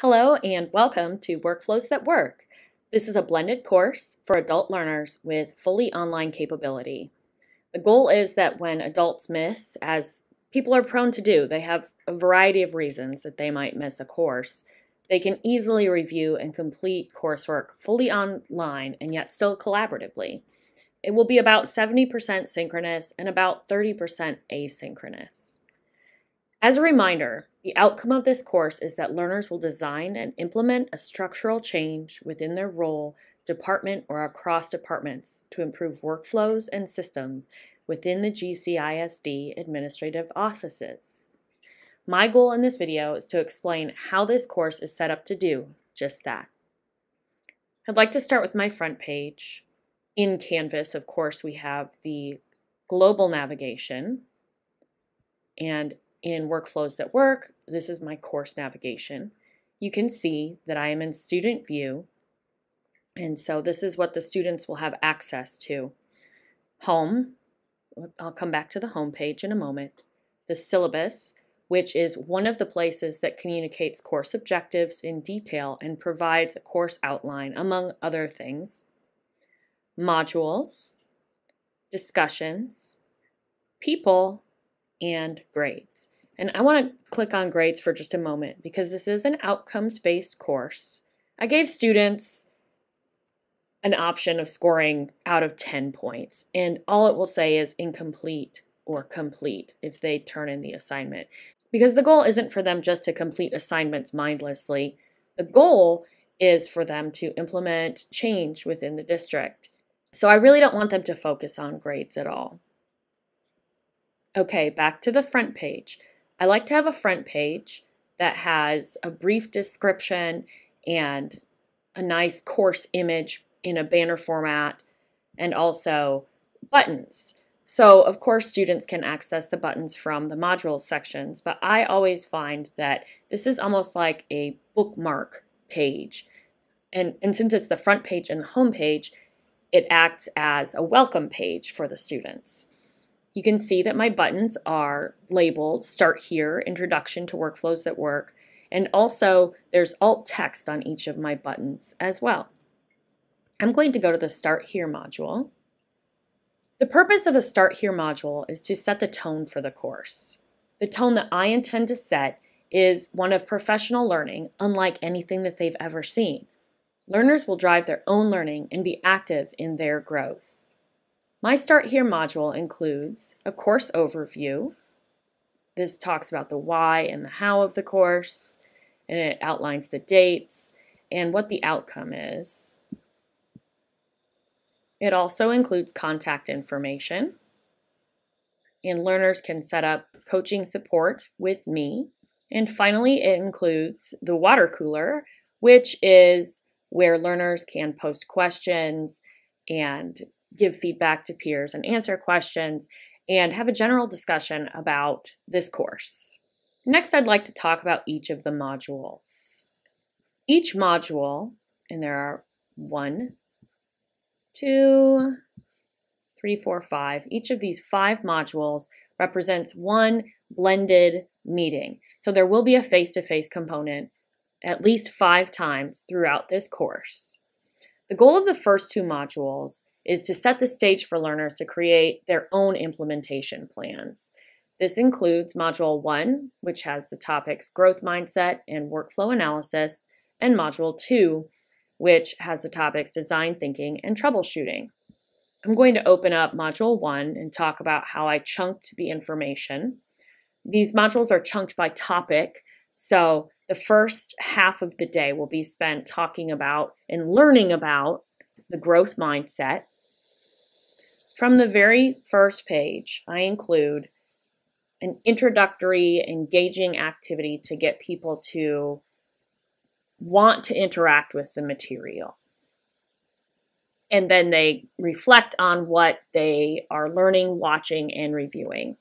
Hello and welcome to Workflows That Work. This is a blended course for adult learners with fully online capability. The goal is that when adults miss, as people are prone to do, they have a variety of reasons that they might miss a course, they can easily review and complete coursework fully online and yet still collaboratively. It will be about 70% synchronous and about 30% asynchronous. As a reminder, the outcome of this course is that learners will design and implement a structural change within their role, department, or across departments to improve workflows and systems within the GCISD administrative offices. My goal in this video is to explain how this course is set up to do just that. I'd like to start with my front page. In Canvas, of course, we have the global navigation, and in Workflows That Work, this is my course navigation. You can see that I am in student view, and so this is what the students will have access to. Home, I'll come back to the home page in a moment. The syllabus, which is one of the places that communicates course objectives in detail and provides a course outline, among other things. Modules, discussions, people, and grades. And I want to click on grades for just a moment because this is an outcomes based course. I gave students an option of scoring out of 10 points, and all it will say is incomplete or complete if they turn in the assignment. Because the goal isn't for them just to complete assignments mindlessly, the goal is for them to implement change within the district. So I really don't want them to focus on grades at all. Okay, back to the front page. I like to have a front page that has a brief description and a nice course image in a banner format and also buttons. So, of course, students can access the buttons from the module sections, but I always find that this is almost like a bookmark page. And, and since it's the front page and the home page, it acts as a welcome page for the students. You can see that my buttons are labeled Start Here, Introduction to Workflows That Work, and also there's alt text on each of my buttons as well. I'm going to go to the Start Here module. The purpose of a Start Here module is to set the tone for the course. The tone that I intend to set is one of professional learning, unlike anything that they've ever seen. Learners will drive their own learning and be active in their growth. My Start Here module includes a course overview. This talks about the why and the how of the course, and it outlines the dates and what the outcome is. It also includes contact information, and learners can set up coaching support with me. And finally, it includes the water cooler, which is where learners can post questions and give feedback to peers and answer questions and have a general discussion about this course. Next, I'd like to talk about each of the modules. Each module, and there are one, two, three, four, five, each of these five modules represents one blended meeting. So there will be a face to face component at least five times throughout this course. The goal of the first two modules is to set the stage for learners to create their own implementation plans. This includes Module 1, which has the topics Growth Mindset and Workflow Analysis, and Module 2, which has the topics Design Thinking and Troubleshooting. I'm going to open up Module 1 and talk about how I chunked the information. These modules are chunked by topic, so the first half of the day will be spent talking about and learning about the growth mindset. From the very first page, I include an introductory, engaging activity to get people to want to interact with the material. And then they reflect on what they are learning, watching, and reviewing.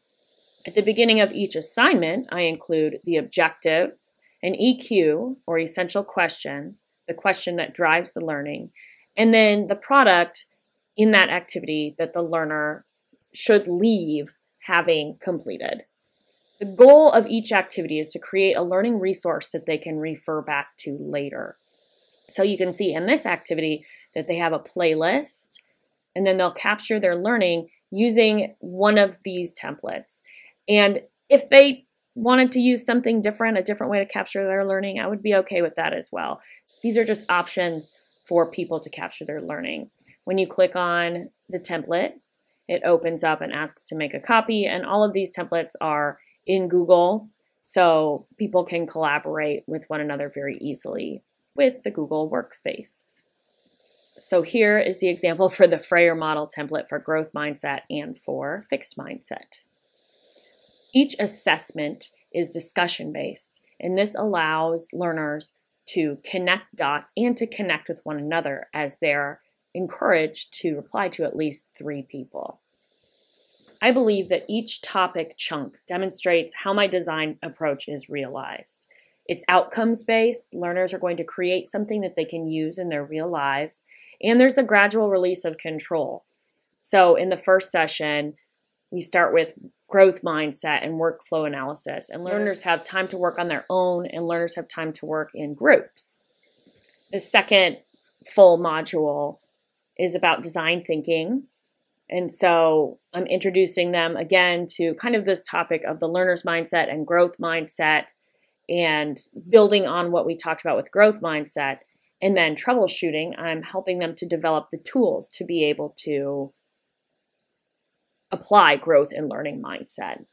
At the beginning of each assignment, I include the objective, an EQ or essential question, the question that drives the learning, and then the product in that activity that the learner should leave having completed. The goal of each activity is to create a learning resource that they can refer back to later. So you can see in this activity that they have a playlist and then they'll capture their learning using one of these templates. And if they wanted to use something different, a different way to capture their learning, I would be okay with that as well. These are just options for people to capture their learning. When you click on the template, it opens up and asks to make a copy, and all of these templates are in Google, so people can collaborate with one another very easily with the Google Workspace. So here is the example for the Frayer model template for growth mindset and for fixed mindset. Each assessment is discussion based, and this allows learners to connect dots and to connect with one another as they're encouraged to reply to at least three people. I believe that each topic chunk demonstrates how my design approach is realized. It's outcomes based. Learners are going to create something that they can use in their real lives. And there's a gradual release of control. So in the first session, we start with growth mindset and workflow analysis. And learners have time to work on their own, and learners have time to work in groups. The second full module is about design thinking. And so I'm introducing them again to kind of this topic of the learner's mindset and growth mindset and building on what we talked about with growth mindset. And then troubleshooting, I'm helping them to develop the tools to be able to apply growth and learning mindset.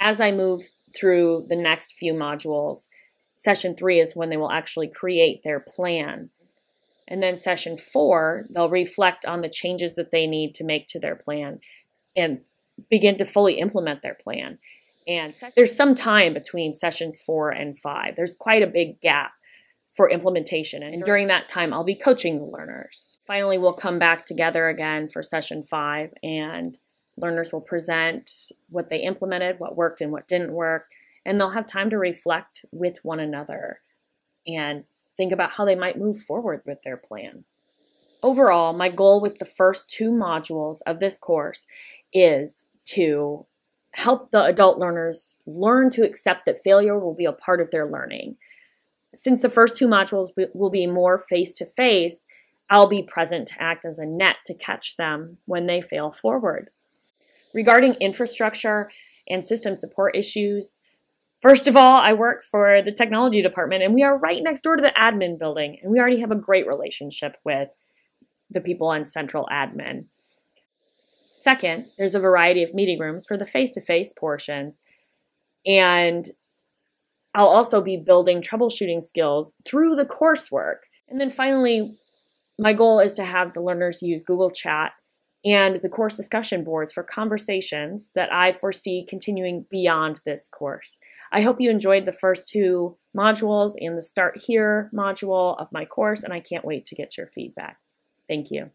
As I move through the next few modules, session three is when they will actually create their plan. And then session four, they'll reflect on the changes that they need to make to their plan and begin to fully implement their plan. And there's some time between sessions four and five. There's quite a big gap for implementation. And during that time, I'll be coaching the learners. Finally, we'll come back together again for session five, and learners will present what they implemented, what worked and what didn't work, and they'll have time to reflect with one another and think about how they might move forward with their plan. Overall, my goal with the first two modules of this course is to help the adult learners learn to accept that failure will be a part of their learning. Since the first two modules will be more face to face, I'll be present to act as a net to catch them when they fail forward. Regarding infrastructure and system support issues, first of all, I work for the technology department and we are right next door to the admin building, and we already have a great relationship with the people on central admin. Second, there's a variety of meeting rooms for the face to face portions. And I'll also be building troubleshooting skills through the coursework. And then finally, my goal is to have the learners use Google Chat and the course discussion boards for conversations that I foresee continuing beyond this course. I hope you enjoyed the first two modules and the Start Here module of my course, and I can't wait to get your feedback. Thank you.